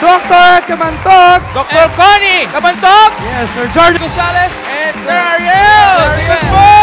Dr. Kamantok. Dr. Connie Kabantok. Yes, Sir George. Gonzalez. And Sir Ariel. Let's move!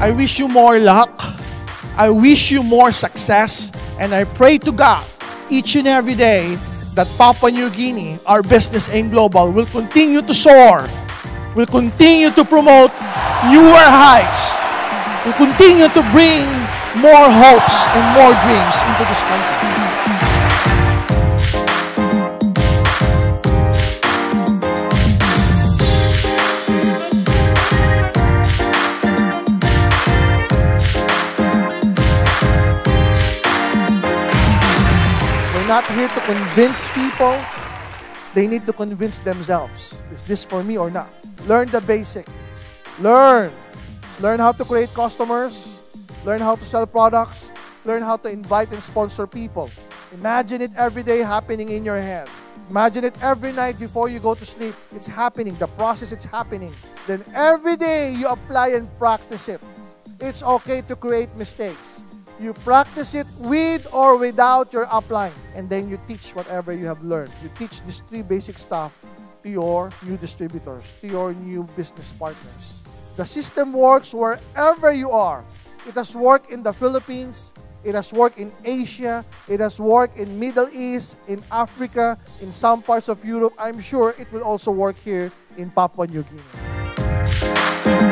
I wish you more luck. I wish you more success. And I pray to God each and every day that Papua New Guinea, our business aim global, will continue to soar, will continue to promote newer heights, will continue to bring more hopes and more dreams into this country. Not here to convince people. They need to convince themselves. Is this for me or not? Learn the basic. Learn. Learn how to create customers. Learn how to sell products. Learn how to invite and sponsor people. Imagine it every day happening in your head. Imagine it every night before you go to sleep. It's happening. The process, it's happening. Then every day you apply and practice it. It's okay to create mistakes. You practice it with or without your upline. And then you teach whatever you have learned. You teach these three basic stuff to your new distributors, to your new business partners. The system works wherever you are. It has worked in the Philippines. It has worked in Asia. It has worked in Middle East, in Africa, in some parts of Europe. I'm sure it will also work here in Papua New Guinea.